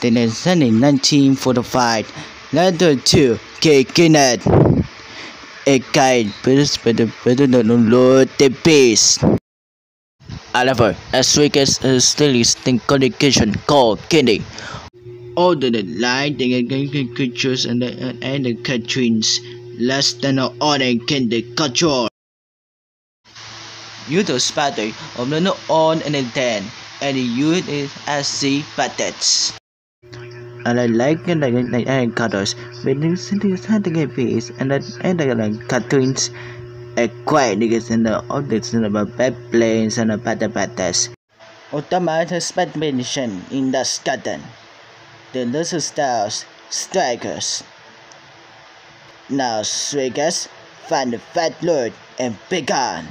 then in 1945, letter 2, K. Kenneth. A guide, British better better than Lord the Beast. However, as weak as a still distinct communication called Kenny, all the light the creatures and the and the Katrines less than an ordinary can the control. You the spatter of the on and then and the buttons. And I like and I like and cutters with the sentence handing a piece and then and I like cartoons a quiet niggas in the objects in the bad planes and the bad batters. Automatic suspension in the scutton. The little stars strikers. Now strikers find the fat lord and begone.